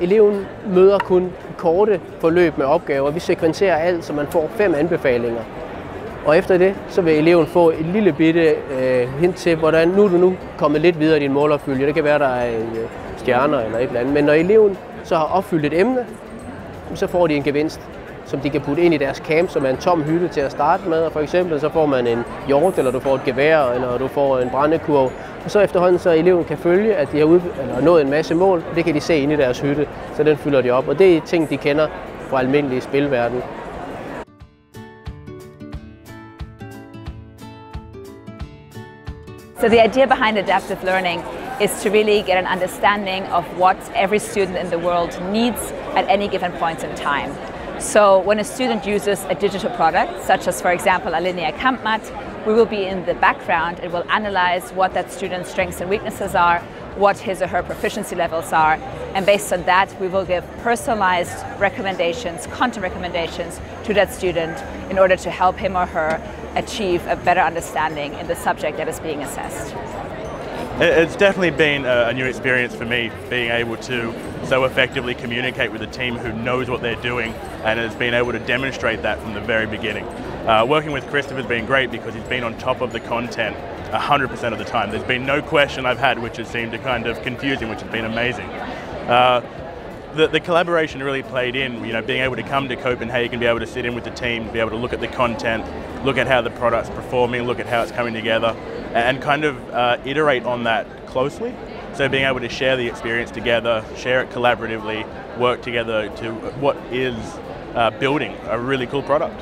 Eleven møder kun korte forløb med opgaver. Vi sekventerer alt, så man får fem anbefalinger. Og efter det, så vil eleven få et lille bitte øh, hint til, hvordan nu er du nu kommet lidt videre i din målopfylde. Det kan være, der er øh, stjerner eller et eller andet. Men når eleven så har opfyldt et emne, så får de en gevinst, som de kan putte ind i deres camp, som er en tom hylde til at starte med. Og for eksempel så får man en hjort, eller du får et gevær, eller du får en brændekurv. Og så efterhånden så eleven kan følge, at de har ud, eller nået en masse mål, og det kan de se inde i deres hytte, så den fylder de op. Og det er ting, de kender fra almindelig spilverden. So the idea behind adaptive learning is to really get an understanding of what every student in the world needs at any given point in time. So when a student uses a digital product, such as for example Alinea CampMat, we will be in the background and will analyze what that student's strengths and weaknesses are, what his or her proficiency levels are, and based on that we will give personalized recommendations, content recommendations to that student in order to help him or her achieve a better understanding in the subject that is being assessed. It's definitely been a new experience for me, being able to so effectively communicate with a team who knows what they're doing and has been able to demonstrate that from the very beginning. Uh, working with Christopher has been great because he's been on top of the content 100% of the time. There's been no question I've had which has seemed to kind of confuse him, which has been amazing. Uh, the, the, collaboration really played in, you know, being able to come to Copenhagen, and be able to sit in with the team, be able to look at the content, look at how the product's performing, look at how it's coming together, and kind of uh, iterate on that closely. So being able to share the experience together, share it collaboratively, work together to what is uh, building a really cool product.